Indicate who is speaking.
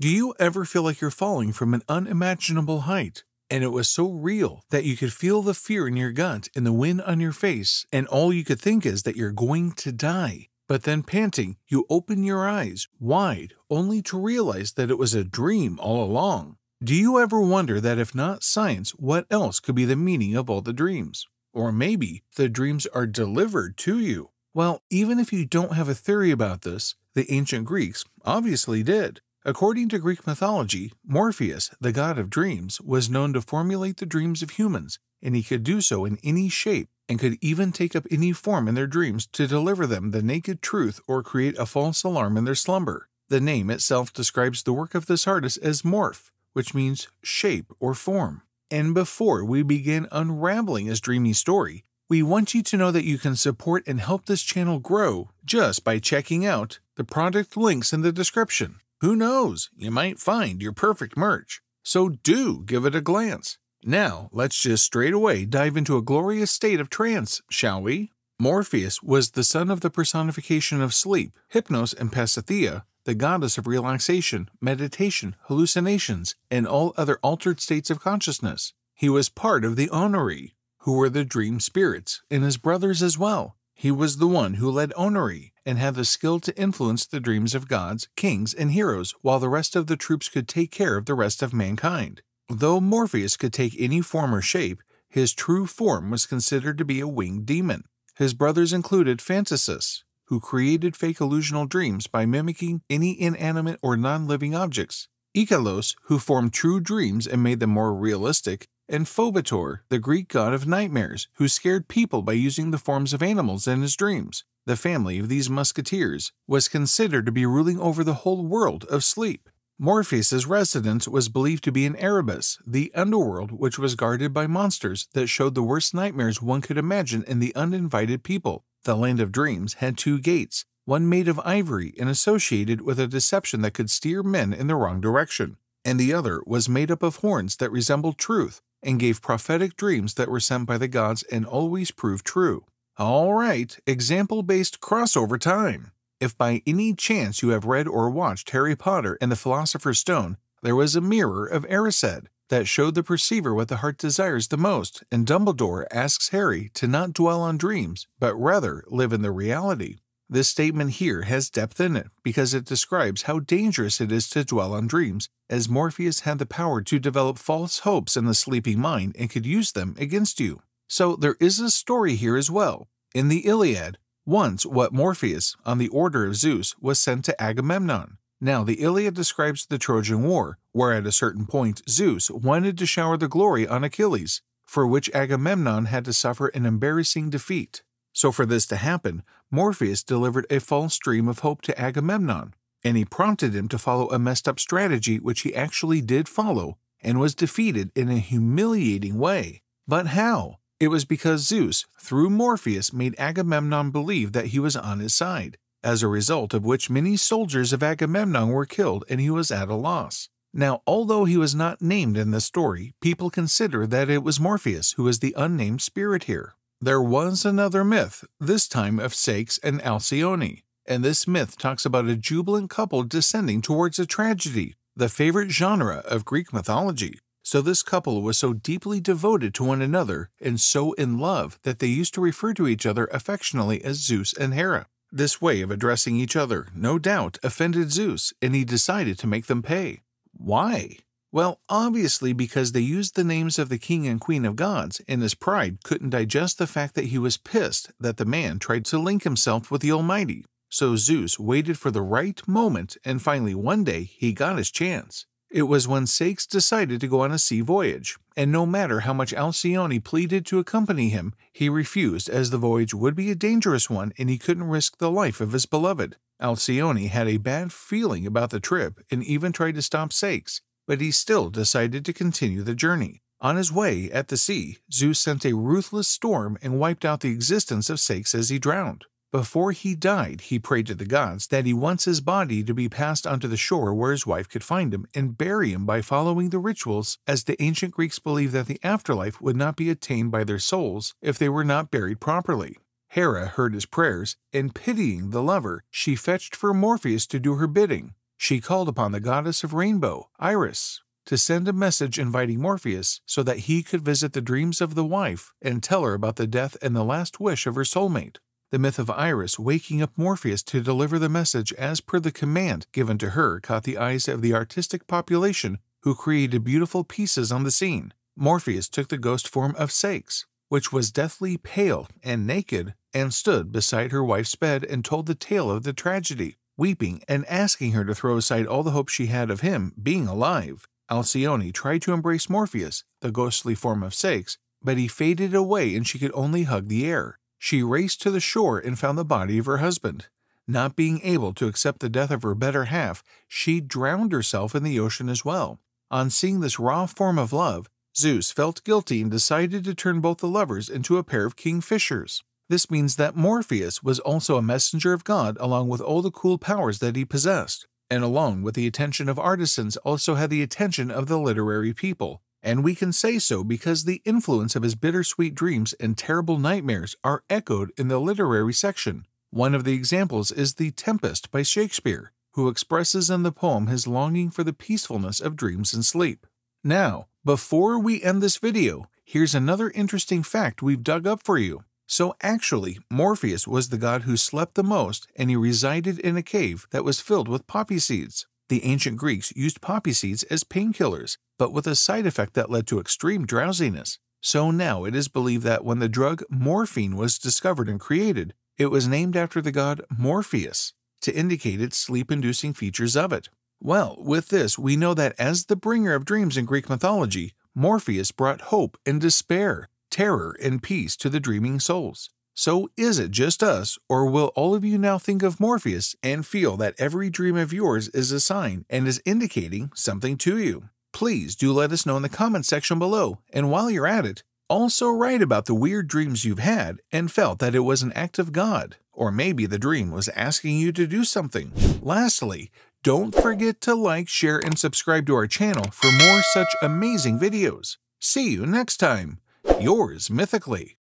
Speaker 1: Do you ever feel like you're falling from an unimaginable height? And it was so real that you could feel the fear in your gut and the wind on your face, and all you could think is that you're going to die. But then, panting, you open your eyes wide, only to realize that it was a dream all along. Do you ever wonder that if not science, what else could be the meaning of all the dreams? Or maybe the dreams are delivered to you. Well, even if you don't have a theory about this, the ancient Greeks obviously did. According to Greek mythology, Morpheus, the god of dreams, was known to formulate the dreams of humans, and he could do so in any shape and could even take up any form in their dreams to deliver them the naked truth or create a false alarm in their slumber. The name itself describes the work of this artist as morph, which means shape or form. And before we begin unraveling his dreamy story, we want you to know that you can support and help this channel grow just by checking out the product links in the description. Who knows, you might find your perfect merch. So do give it a glance. Now, let's just straight away dive into a glorious state of trance, shall we? Morpheus was the son of the personification of sleep, Hypnos and Pasithea, the goddess of relaxation, meditation, hallucinations, and all other altered states of consciousness. He was part of the Oneiroi, who were the dream spirits, and his brothers as well. He was the one who led Oneiroi and had the skill to influence the dreams of gods, kings, and heroes, while the rest of the troops could take care of the rest of mankind. Though Morpheus could take any form or shape, his true form was considered to be a winged demon. His brothers included Phantasus, who created fake illusional dreams by mimicking any inanimate or non living objects, Icelus, who formed true dreams and made them more realistic, and Phobetor, the Greek god of nightmares, who scared people by using the forms of animals in his dreams. The family of these musketeers was considered to be ruling over the whole world of sleep. Morpheus's residence was believed to be in Erebus, the underworld which was guarded by monsters that showed the worst nightmares one could imagine in the uninvited people. The land of dreams had two gates, one made of ivory and associated with a deception that could steer men in the wrong direction, and the other was made up of horns that resembled truth and gave prophetic dreams that were sent by the gods and always proved true. All right, example based crossover time. If by any chance you have read or watched Harry Potter and the Philosopher's Stone, there was a mirror of Erised that showed the perceiver what the heart desires the most, and Dumbledore asks Harry to not dwell on dreams, but rather live in the reality. This statement here has depth in it because it describes how dangerous it is to dwell on dreams, as Morpheus had the power to develop false hopes in the sleeping mind and could use them against you. So there is a story here as well. In the Iliad, once, what Morpheus, on the order of Zeus, was sent to Agamemnon. Now, the Iliad describes the Trojan War, where at a certain point Zeus wanted to shower the glory on Achilles, for which Agamemnon had to suffer an embarrassing defeat. So, for this to happen, Morpheus delivered a false dream of hope to Agamemnon, and he prompted him to follow a messed up strategy which he actually did follow and was defeated in a humiliating way. But how? It was because Zeus, through Morpheus, made Agamemnon believe that he was on his side, as a result of which many soldiers of Agamemnon were killed and he was at a loss. Now, although he was not named in the story, people consider that it was Morpheus who is the unnamed spirit here. There was another myth, this time of Ceyx and Alcyone, and this myth talks about a jubilant couple descending towards a tragedy, the favorite genre of Greek mythology. So this couple was so deeply devoted to one another and so in love that they used to refer to each other affectionately as Zeus and Hera. This way of addressing each other, no doubt, offended Zeus, and he decided to make them pay. Why? Well, obviously because they used the names of the king and queen of gods, and his pride couldn't digest the fact that he was pissed that the man tried to link himself with the Almighty. So Zeus waited for the right moment, and finally one day he got his chance. It was when Ceyx decided to go on a sea voyage, and no matter how much Alcyone pleaded to accompany him, he refused as the voyage would be a dangerous one and he couldn't risk the life of his beloved. Alcyone had a bad feeling about the trip and even tried to stop Ceyx, but he still decided to continue the journey. On his way at the sea, Zeus sent a ruthless storm and wiped out the existence of Ceyx as he drowned. Before he died, he prayed to the gods that he wants his body to be passed onto the shore where his wife could find him and bury him by following the rituals, as the ancient Greeks believed that the afterlife would not be attained by their souls if they were not buried properly. Hera heard his prayers, and pitying the lover, she fetched for Morpheus to do her bidding. she called upon the goddess of rainbow, Iris, to send a message inviting Morpheus so that he could visit the dreams of the wife and tell her about the death and the last wish of her soulmate. The myth of Iris waking up Morpheus to deliver the message as per the command given to her caught the eyes of the artistic population who created beautiful pieces on the scene. Morpheus took the ghost form of Ceyx, which was deathly pale and naked, and stood beside her wife's bed and told the tale of the tragedy, weeping and asking her to throw aside all the hope she had of him being alive. Alcyone tried to embrace Morpheus, the ghostly form of Ceyx, but he faded away and she could only hug the air. She raced to the shore and found the body of her husband. Not being able to accept the death of her better half, she drowned herself in the ocean as well. On seeing this raw form of love, Zeus felt guilty and decided to turn both the lovers into a pair of kingfishers. This means that Morpheus was also a messenger of God along with all the cool powers that he possessed and along with the attention of artisans also had the attention of the literary people. And we can say so because the influence of his bittersweet dreams and terrible nightmares are echoed in the literary section. One of the examples is The Tempest by Shakespeare, who expresses in the poem his longing for the peacefulness of dreams and sleep. Now, before we end this video, here's another interesting fact we've dug up for you. So actually, Morpheus was the god who slept the most, and he resided in a cave that was filled with poppy seeds. The ancient Greeks used poppy seeds as painkillers, but with a side effect that led to extreme drowsiness. So now it is believed that when the drug morphine was discovered and created, it was named after the god Morpheus to indicate its sleep inducing features of it. Well, with this, we know that as the bringer of dreams in Greek mythology, Morpheus brought hope and despair terror, and peace to the dreaming souls. So is it just us, or will all of you now think of Morpheus and feel that every dream of yours is a sign and is indicating something to you? Please do let us know in the comment section below, and while you're at it, also write about the weird dreams you've had and felt that it was an act of God, or maybe the dream was asking you to do something. Lastly, don't forget to like, share, and subscribe to our channel for more such amazing videos. See you next time yours mythically.